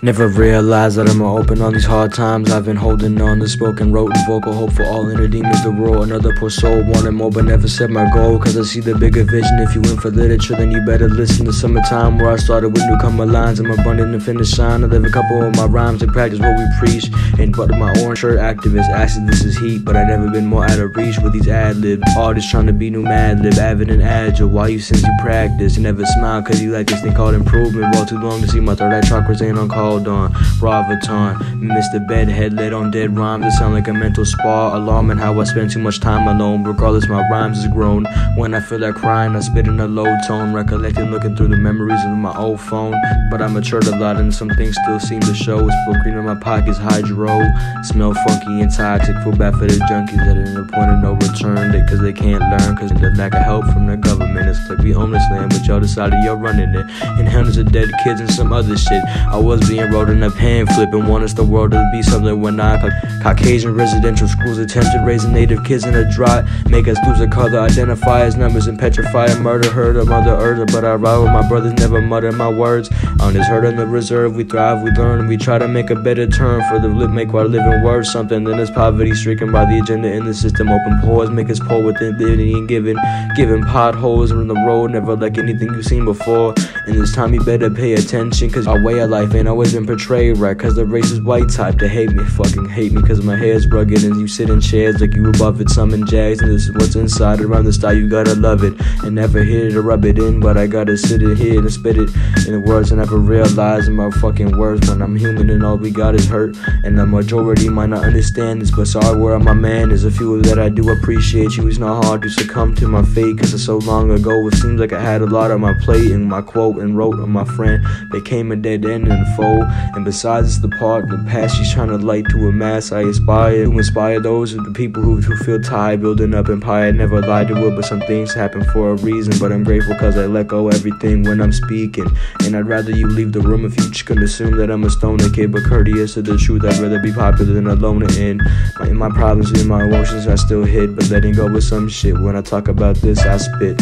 Never realized that I'ma open on these hard times. I've been holding on to spoken, wrote, and vocal. Hope for all inner demons to roll. Another poor soul wanted more, but never set my goal. Cause I see the bigger vision. If you in for literature, then you better listen to summertime where I started with newcomer lines. I'm abundant and finish shine. I live a couple of my rhymes and practice what we preach. And butter my orange shirt activist. Acid, this is heat, but I never been more out of reach with these ad lib artists trying to be new mad lib, avid and agile. Why you since you practice? You never smile cause you like this thing called improvement. Well, too long to see my third eye chakras ain't on called on. Ravaton, Mr. Bedhead lit on dead rhymes. It sound like a mental spa. Alarming how I spend too much time alone. Regardless, my rhymes is grown. When I feel like crying, I spit in a low tone. Recollecting, looking through the memories of my old phone. But I matured a lot and some things still seem to show. Split green in my pockets, hydro. Smell funky and toxic. Feel bad for the junkies that are in the point of no return. They, cause they can't learn. Cause the lack of help from the government. It's like we this land, but y'all decided you're running it. And hundreds of dead kids and some other shit. I was being wrote in a pen flipping, want us the world to be something when I Caucasian residential schools attempted raising native kids in a drought, make us lose a color, identify as numbers and petrify and murder her the mother earth. But I ride with my brothers, never mutter my words. On this herd in the reserve, we thrive, we learn, we try to make a better turn for the lip, make our living worth something. Then this poverty stricken by the agenda in the system, open pores, make us poor with dignity and giving, giving potholes in the road, never like anything you've seen before. And this time you better pay attention, cause our way of life ain't always been portrayed right. Cause the racist white type, they hate me, fucking hate me, cause my hair's rugged. And you sit in chairs like you above it, some in jags. And this is what's inside around the style, you gotta love it. And never here to rub it in, but I gotta sit it here and spit it in the words. And never realize in my fucking words when I'm human and all we got is hurt. And the majority might not understand this, but sorry where my man is. A few that I do appreciate you. It's not hard to succumb to my fate, cause it's so long ago. It seems like I had a lot on my plate, and my quote and wrote on my friend became a dead end and fold. And besides, the part, the past she's trying to light to a mass. I aspire to inspire those of the people who, who feel tired, building up empire. I never lied to it, but some things happen for a reason. But I'm grateful cause I let go everything when I'm speaking. And I'd rather you leave the room if you just can assume that I'm a stoner kid, but courteous to the truth. I'd rather be popular than alone in. My, my problems and my emotions I still hid, but letting go with some shit. When I talk about this, I spit.